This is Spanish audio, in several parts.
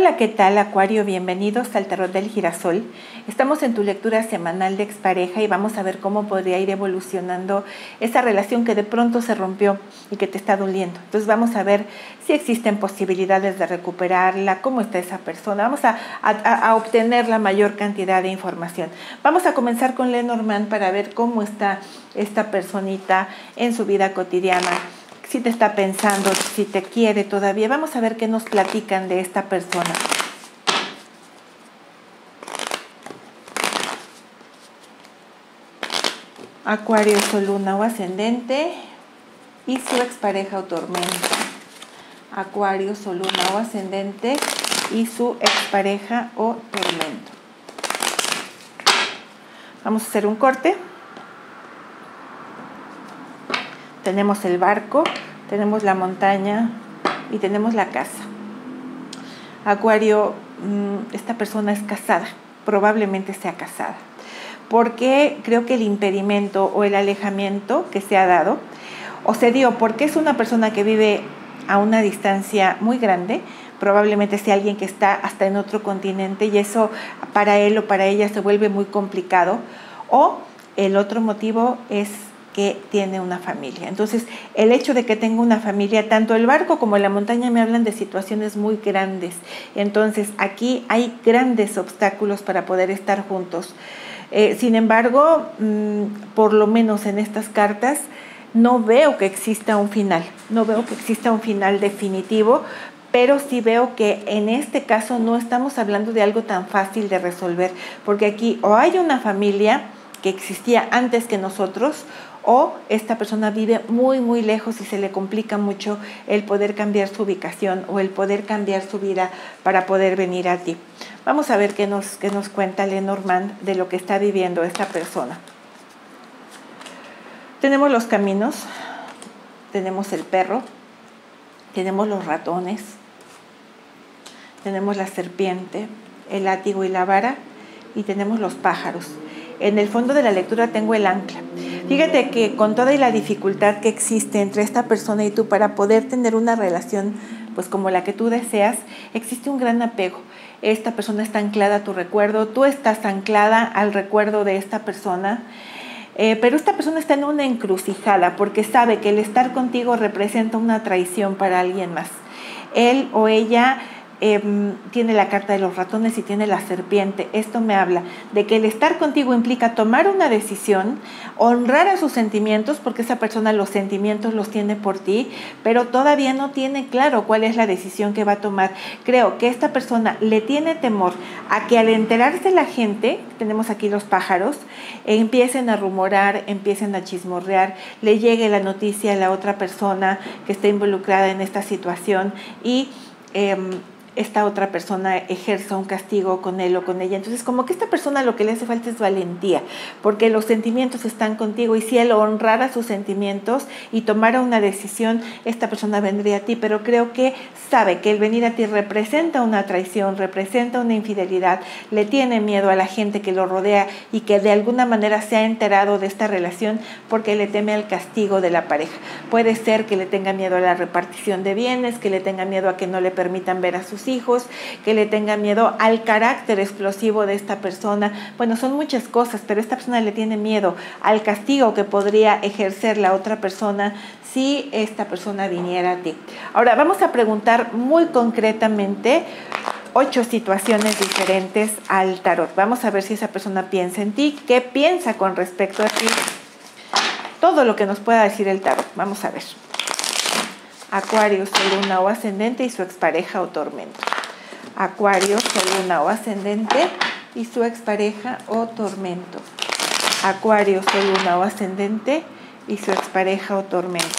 Hola, ¿qué tal Acuario? Bienvenidos al Tarot del Girasol. Estamos en tu lectura semanal de expareja y vamos a ver cómo podría ir evolucionando esa relación que de pronto se rompió y que te está doliendo. Entonces vamos a ver si existen posibilidades de recuperarla, cómo está esa persona. Vamos a, a obtener la mayor cantidad de información. Vamos a comenzar con Lenormand para ver cómo está esta personita en su vida cotidiana si te está pensando, si te quiere todavía. Vamos a ver qué nos platican de esta persona. Acuario, Sol, Luna o Ascendente y su expareja o tormenta. Acuario, Sol, Luna o Ascendente y su expareja o tormento. Vamos a hacer un corte. Tenemos el barco, tenemos la montaña y tenemos la casa. Acuario, mm, esta persona es casada, probablemente sea casada, porque creo que el impedimento o el alejamiento que se ha dado, o se dio porque es una persona que vive a una distancia muy grande, probablemente sea alguien que está hasta en otro continente y eso para él o para ella se vuelve muy complicado, o el otro motivo es tiene una familia. Entonces, el hecho de que tenga una familia, tanto el barco como la montaña me hablan de situaciones muy grandes. Entonces, aquí hay grandes obstáculos para poder estar juntos. Eh, sin embargo, mm, por lo menos en estas cartas, no veo que exista un final, no veo que exista un final definitivo, pero sí veo que en este caso no estamos hablando de algo tan fácil de resolver, porque aquí o hay una familia que existía antes que nosotros, o esta persona vive muy, muy lejos y se le complica mucho el poder cambiar su ubicación o el poder cambiar su vida para poder venir a ti. Vamos a ver qué nos, qué nos cuenta Lenormand de lo que está viviendo esta persona. Tenemos los caminos, tenemos el perro, tenemos los ratones, tenemos la serpiente, el látigo y la vara y tenemos los pájaros. En el fondo de la lectura tengo el ancla. Fíjate que con toda la dificultad que existe entre esta persona y tú para poder tener una relación pues como la que tú deseas, existe un gran apego. Esta persona está anclada a tu recuerdo, tú estás anclada al recuerdo de esta persona. Eh, pero esta persona está en una encrucijada porque sabe que el estar contigo representa una traición para alguien más. Él o ella Em, tiene la carta de los ratones y tiene la serpiente. Esto me habla de que el estar contigo implica tomar una decisión, honrar a sus sentimientos, porque esa persona los sentimientos los tiene por ti, pero todavía no tiene claro cuál es la decisión que va a tomar. Creo que esta persona le tiene temor a que al enterarse la gente, tenemos aquí los pájaros, empiecen a rumorar, empiecen a chismorrear, le llegue la noticia a la otra persona que está involucrada en esta situación y... Em, esta otra persona ejerza un castigo con él o con ella. Entonces, como que esta persona lo que le hace falta es valentía, porque los sentimientos están contigo y si él honrara sus sentimientos y tomara una decisión, esta persona vendría a ti, pero creo que sabe que el venir a ti representa una traición, representa una infidelidad, le tiene miedo a la gente que lo rodea y que de alguna manera se ha enterado de esta relación porque le teme al castigo de la pareja. Puede ser que le tenga miedo a la repartición de bienes, que le tenga miedo a que no le permitan ver a sus hijos, que le tenga miedo al carácter explosivo de esta persona. Bueno, son muchas cosas, pero esta persona le tiene miedo al castigo que podría ejercer la otra persona si esta persona viniera a ti. Ahora, vamos a preguntar muy concretamente ocho situaciones diferentes al tarot. Vamos a ver si esa persona piensa en ti, qué piensa con respecto a ti, todo lo que nos pueda decir el tarot. Vamos a ver. Acuario, Sol, Luna o Ascendente y su expareja o tormento. Acuario, Sol, Luna o Ascendente y su expareja o tormento. Acuario, Sol, o Ascendente y su expareja o tormento.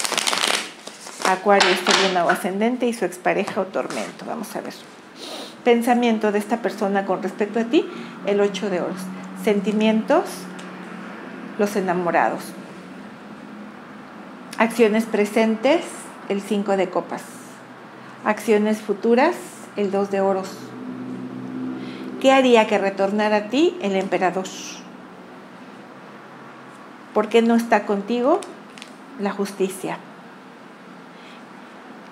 Acuario, Sol, o Ascendente y su expareja o tormento. Vamos a ver. Pensamiento de esta persona con respecto a ti, el 8 de oros. Sentimientos, los enamorados. Acciones presentes, el 5 de copas. Acciones futuras, el 2 de oros. ¿Qué haría que retornara a ti el emperador? ¿Por qué no está contigo la justicia?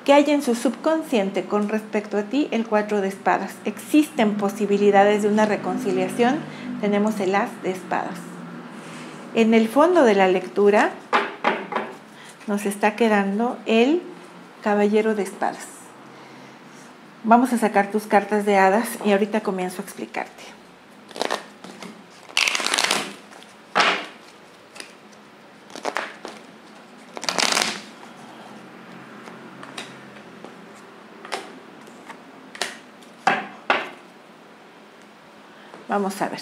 ¿Qué hay en su subconsciente con respecto a ti? El cuatro de espadas. ¿Existen posibilidades de una reconciliación? Tenemos el as de espadas. En el fondo de la lectura nos está quedando el caballero de espadas. Vamos a sacar tus cartas de hadas y ahorita comienzo a explicarte. Vamos a ver.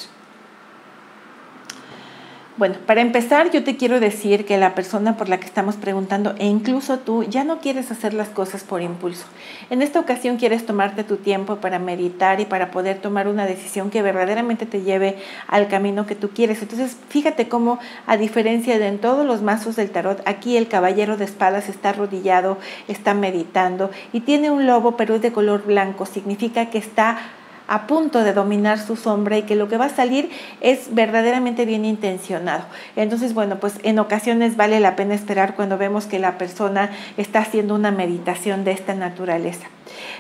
Bueno, para empezar, yo te quiero decir que la persona por la que estamos preguntando, e incluso tú, ya no quieres hacer las cosas por impulso. En esta ocasión quieres tomarte tu tiempo para meditar y para poder tomar una decisión que verdaderamente te lleve al camino que tú quieres. Entonces, fíjate cómo, a diferencia de en todos los mazos del tarot, aquí el caballero de espadas está arrodillado, está meditando y tiene un lobo, pero es de color blanco. Significa que está a punto de dominar su sombra y que lo que va a salir es verdaderamente bien intencionado. Entonces, bueno, pues en ocasiones vale la pena esperar cuando vemos que la persona está haciendo una meditación de esta naturaleza.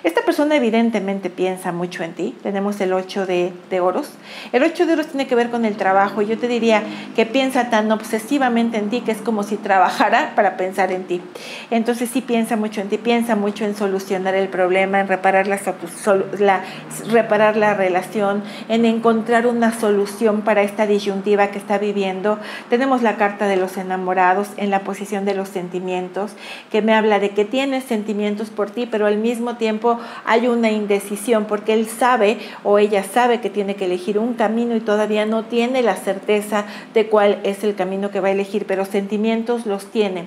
Esta persona evidentemente piensa mucho en ti. Tenemos el 8 de, oros. El 8 de oros tiene que ver con el trabajo. Yo te diría que piensa tan obsesivamente en ti que es como si trabajara para pensar en ti. Entonces sí piensa mucho en ti, piensa mucho en solucionar el problema, en reparar la, la, la relación, en encontrar una solución para esta disyuntiva que está viviendo. Tenemos la carta de los enamorados en la posición de los sentimientos, que me habla de que tienes sentimientos por ti, pero al mismo tiempo hay una indecisión porque él sabe o ella sabe que tiene que elegir un camino y todavía no tiene la certeza de cuál es el camino que va a elegir, pero sentimientos los tiene.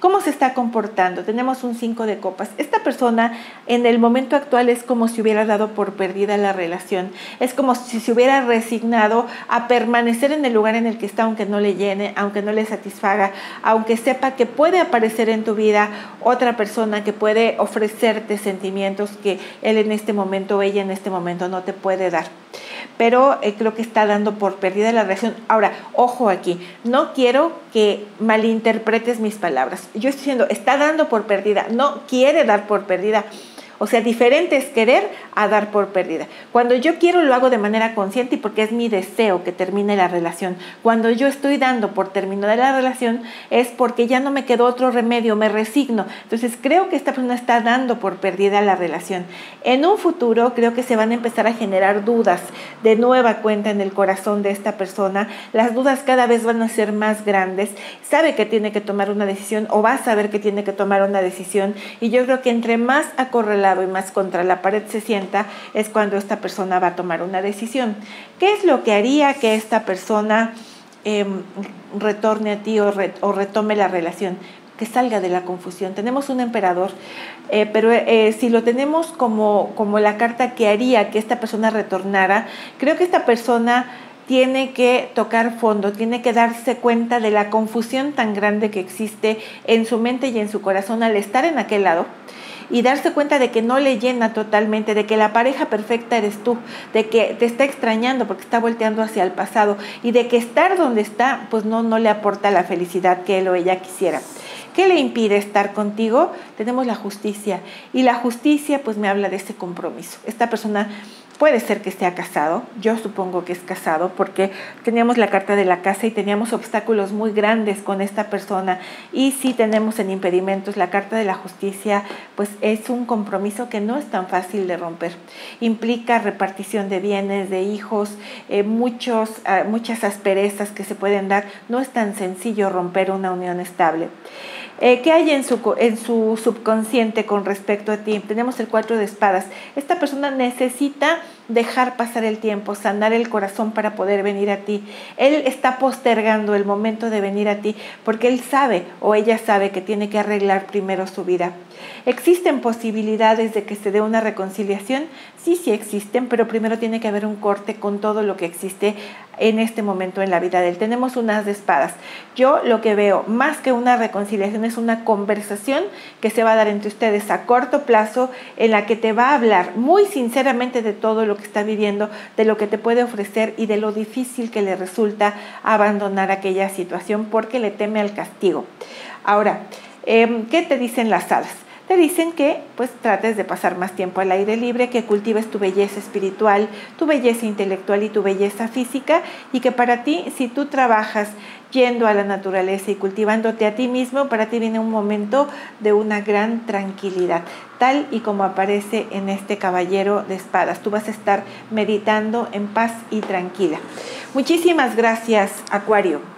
¿Cómo se está comportando? Tenemos un 5 de copas. Esta persona en el momento actual es como si hubiera dado por perdida la relación. Es como si se hubiera resignado a permanecer en el lugar en el que está, aunque no le llene, aunque no le satisfaga, aunque sepa que puede aparecer en tu vida otra persona que puede ofrecerte sentimientos que él en este momento ella en este momento no te puede dar pero eh, creo que está dando por perdida la relación. Ahora, ojo aquí, no quiero que malinterpretes mis palabras. Yo estoy diciendo, está dando por perdida, no quiere dar por perdida. O sea, diferente es querer a dar por pérdida. Cuando yo quiero lo hago de manera consciente y porque es mi deseo que termine la relación. Cuando yo estoy dando por terminar la relación es porque ya no me quedó otro remedio, me resigno. Entonces creo que esta persona está dando por perdida la relación. En un futuro creo que se van a empezar a generar dudas de nueva cuenta en el corazón de esta persona. Las dudas cada vez van a ser más grandes. Sabe que tiene que tomar una decisión o va a saber que tiene que tomar una decisión. Y yo creo que entre más y más contra la pared se sienta, es cuando esta persona va a tomar una decisión. ¿Qué es lo que haría que esta persona em, retorne a ti o, retome la relación? Que salga de la confusión. Tenemos un emperador, eh, pero eh, si lo tenemos como, como la carta que haría que esta persona retornara, creo que esta persona tiene que tocar fondo, tiene que darse cuenta de la confusión tan grande que existe en su mente y en su corazón al estar en aquel lado y darse cuenta de que no le llena totalmente, de que la pareja perfecta eres tú, de que te está extrañando porque está volteando hacia el pasado y de que estar donde está pues no, no le aporta la felicidad que él o ella quisiera. ¿Qué le impide estar contigo? Tenemos la justicia y la justicia pues me habla de ese compromiso. Esta persona Puede ser que esté casado, yo supongo que es casado porque teníamos la carta de la casa y teníamos obstáculos muy grandes con esta persona y si tenemos en impedimentos la carta de la justicia, pues es un compromiso que no es tan fácil de romper. Implica repartición de bienes, de hijos, eh, muchos, ah, muchas asperezas que se pueden dar, no es tan sencillo romper una unión estable. Eh, ¿Qué hay en su, en su subconsciente con respecto a ti? Tenemos el cuatro de espadas. Esta persona necesita dejar pasar el tiempo, sanar el corazón para poder venir a ti. Él está postergando el momento de venir a ti porque él sabe o ella sabe que tiene que arreglar primero su vida. ¿Existen posibilidades de que se dé una reconciliación? Sí, sí existen, pero primero tiene que haber un corte con todo lo que existe en este momento en la vida de él. Tenemos unas espadas. Yo lo que veo, más que una reconciliación, es una conversación que se va a dar entre ustedes a corto plazo en la que te va a hablar muy sinceramente de todo lo que está viviendo, de lo que te puede ofrecer y de lo difícil que le resulta abandonar aquella situación porque le teme al castigo. Ahora, em, ¿qué te dicen las hadas? Te dicen que pues trates de pasar más tiempo al aire libre, que cultives tu belleza espiritual, tu belleza intelectual y tu belleza física y que para ti si tú trabajas yendo a la naturaleza y cultivándote a ti mismo, para ti viene un momento de una gran tranquilidad, tal y como aparece en este caballero de espadas. Tú vas a estar meditando en paz y tranquila. Muchísimas gracias, Acuario.